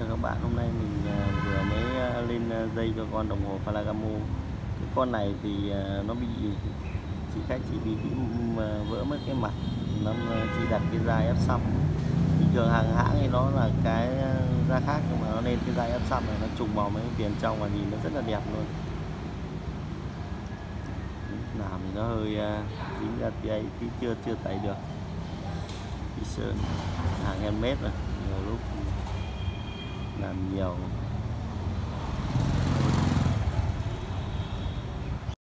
chào các bạn. Hôm nay mình à, vừa mới à, lên à, dây cho con đồng hồ Falagamo. Cái con này thì nó bị chị khách chị bị, bị vỡ mất cái mặt. Nó chị chỉ đặt cái da ép xăm. Bình thường hàng hãng thì nó là cái da khác nhưng mà nó lên cái da ép xăm này nó trùng màu mấy tiền trong và nhìn nó rất là đẹp luôn. Làm thì nó hơi dính ra tia chưa chưa tẩy được. Sơn hàng handmade rồi làm nhiều